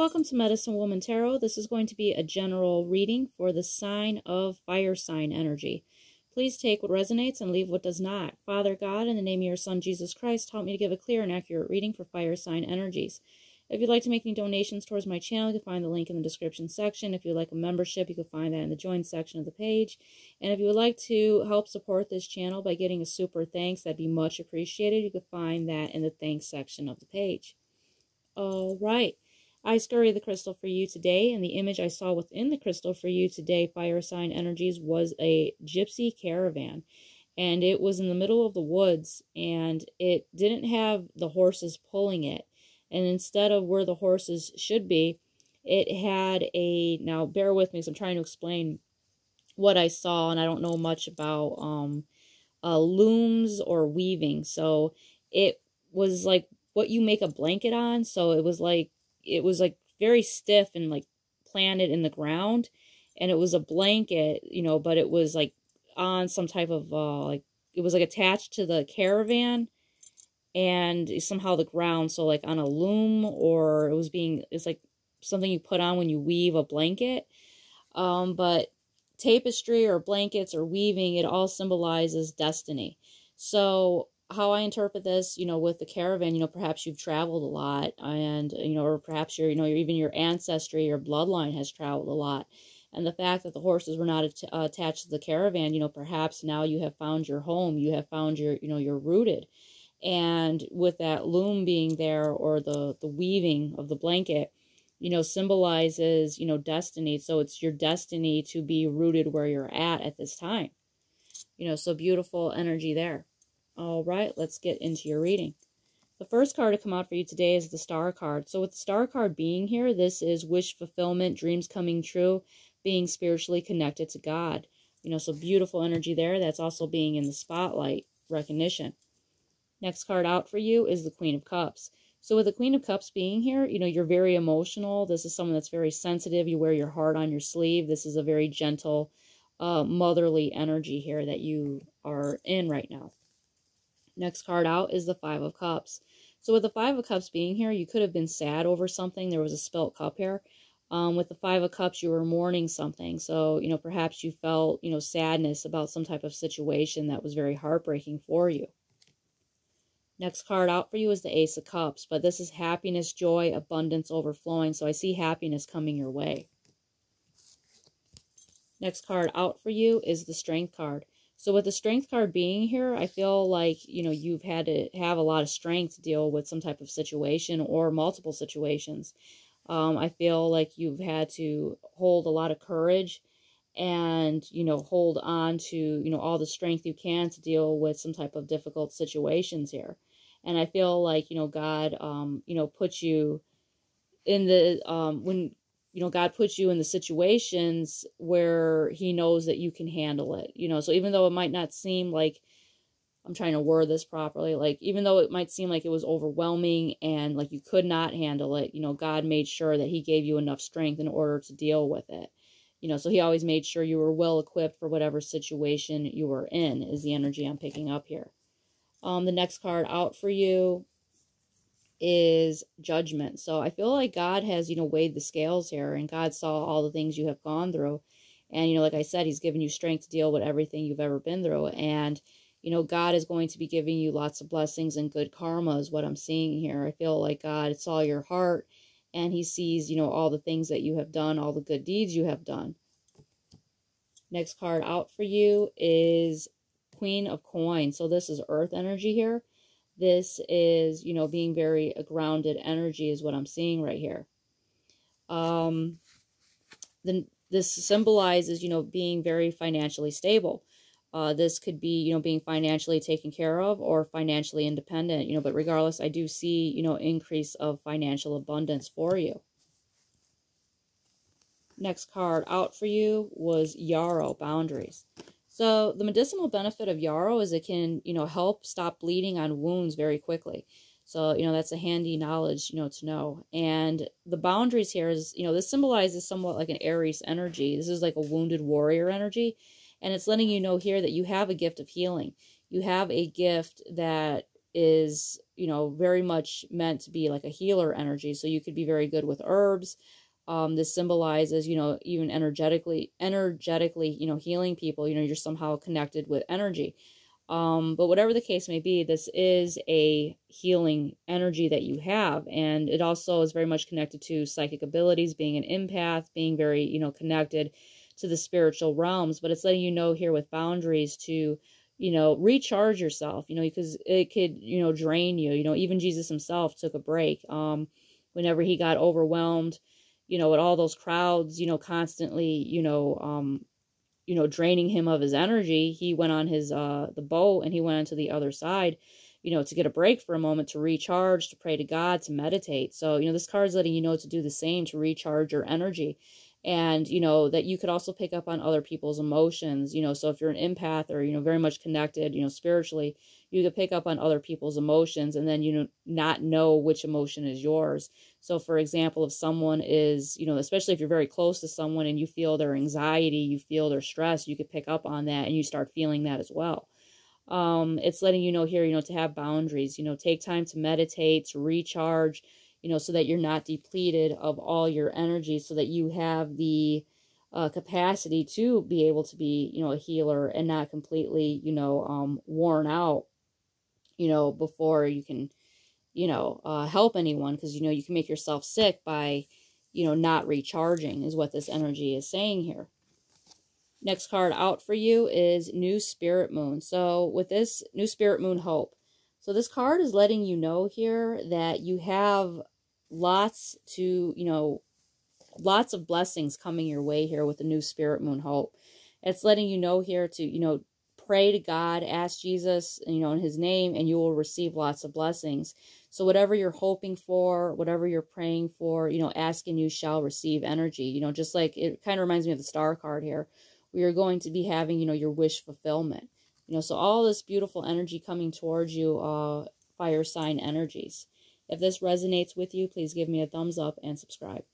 Welcome to Medicine Woman Tarot. This is going to be a general reading for the sign of fire sign energy. Please take what resonates and leave what does not. Father God, in the name of your Son Jesus Christ, help me to give a clear and accurate reading for fire sign energies. If you'd like to make any donations towards my channel, you can find the link in the description section. If you'd like a membership, you can find that in the join section of the page. And if you would like to help support this channel by getting a super thanks, that'd be much appreciated. You can find that in the thanks section of the page. All right. I scurry the crystal for you today, and the image I saw within the crystal for you today, Fire Sign Energies, was a gypsy caravan. And it was in the middle of the woods, and it didn't have the horses pulling it. And instead of where the horses should be, it had a. Now, bear with me because I'm trying to explain what I saw, and I don't know much about um, uh, looms or weaving. So it was like what you make a blanket on. So it was like it was like very stiff and like planted in the ground and it was a blanket you know but it was like on some type of uh like it was like attached to the caravan and somehow the ground so like on a loom or it was being it's like something you put on when you weave a blanket. Um but tapestry or blankets or weaving it all symbolizes destiny. So how I interpret this, you know, with the caravan, you know, perhaps you've traveled a lot and, you know, or perhaps your, you know, even your ancestry, your bloodline has traveled a lot. And the fact that the horses were not at attached to the caravan, you know, perhaps now you have found your home, you have found your, you know, you're rooted. And with that loom being there or the, the weaving of the blanket, you know, symbolizes, you know, destiny. So it's your destiny to be rooted where you're at at this time. You know, so beautiful energy there. All right, let's get into your reading. The first card to come out for you today is the Star card. So with the Star card being here, this is wish fulfillment, dreams coming true, being spiritually connected to God. You know, so beautiful energy there. That's also being in the spotlight, recognition. Next card out for you is the Queen of Cups. So with the Queen of Cups being here, you know, you're very emotional. This is someone that's very sensitive. You wear your heart on your sleeve. This is a very gentle, uh, motherly energy here that you are in right now. Next card out is the Five of Cups. So with the Five of Cups being here, you could have been sad over something. There was a spilt cup here. Um, with the Five of Cups, you were mourning something. So, you know, perhaps you felt, you know, sadness about some type of situation that was very heartbreaking for you. Next card out for you is the Ace of Cups, but this is happiness, joy, abundance, overflowing. So I see happiness coming your way. Next card out for you is the Strength card. So with the strength card being here, I feel like, you know, you've had to have a lot of strength to deal with some type of situation or multiple situations. Um, I feel like you've had to hold a lot of courage and, you know, hold on to, you know, all the strength you can to deal with some type of difficult situations here. And I feel like, you know, God, um, you know, put you in the, um, when you know, God puts you in the situations where He knows that you can handle it. You know, so even though it might not seem like I'm trying to word this properly, like even though it might seem like it was overwhelming and like you could not handle it, you know, God made sure that He gave you enough strength in order to deal with it. You know, so He always made sure you were well equipped for whatever situation you were in, is the energy I'm picking up here. Um, the next card out for you is judgment. So I feel like God has, you know, weighed the scales here and God saw all the things you have gone through. And, you know, like I said, he's given you strength to deal with everything you've ever been through. And, you know, God is going to be giving you lots of blessings and good karma is what I'm seeing here. I feel like God saw your heart and he sees, you know, all the things that you have done, all the good deeds you have done. Next card out for you is Queen of Coins. So this is earth energy here. This is, you know, being very grounded energy is what I'm seeing right here. Um, then this symbolizes, you know, being very financially stable. Uh, this could be, you know, being financially taken care of or financially independent, you know, but regardless, I do see, you know, increase of financial abundance for you. Next card out for you was Yarrow, Boundaries. So the medicinal benefit of yarrow is it can, you know, help stop bleeding on wounds very quickly. So, you know, that's a handy knowledge, you know, to know. And the boundaries here is, you know, this symbolizes somewhat like an Aries energy. This is like a wounded warrior energy. And it's letting you know here that you have a gift of healing. You have a gift that is, you know, very much meant to be like a healer energy. So you could be very good with herbs. Um, this symbolizes, you know, even energetically, energetically, you know, healing people. You know, you're somehow connected with energy. Um, but whatever the case may be, this is a healing energy that you have. And it also is very much connected to psychic abilities, being an empath, being very, you know, connected to the spiritual realms. But it's letting you know here with boundaries to, you know, recharge yourself, you know, because it could, you know, drain you. You know, even Jesus himself took a break. Um, whenever he got overwhelmed, you know, with all those crowds, you know, constantly, you know, um, you know, draining him of his energy, he went on his uh the boat and he went onto the other side, you know, to get a break for a moment, to recharge, to pray to God, to meditate. So, you know, this card's letting you know to do the same, to recharge your energy. And, you know, that you could also pick up on other people's emotions, you know, so if you're an empath or, you know, very much connected, you know, spiritually, you could pick up on other people's emotions and then you know not know which emotion is yours. So for example if someone is you know especially if you're very close to someone and you feel their anxiety you feel their stress you could pick up on that and you start feeling that as well. Um, it's letting you know here you know to have boundaries you know take time to meditate to recharge you know so that you're not depleted of all your energy so that you have the uh, capacity to be able to be you know a healer and not completely you know um, worn out you know, before you can, you know, uh, help anyone because, you know, you can make yourself sick by, you know, not recharging is what this energy is saying here. Next card out for you is New Spirit Moon. So with this New Spirit Moon Hope. So this card is letting you know here that you have lots to, you know, lots of blessings coming your way here with the New Spirit Moon Hope. It's letting you know here to, you know, pray to God, ask Jesus, you know, in his name, and you will receive lots of blessings. So whatever you're hoping for, whatever you're praying for, you know, ask and you shall receive energy. You know, just like it kind of reminds me of the star card here. We are going to be having, you know, your wish fulfillment. You know, so all this beautiful energy coming towards you, uh, fire sign energies. If this resonates with you, please give me a thumbs up and subscribe.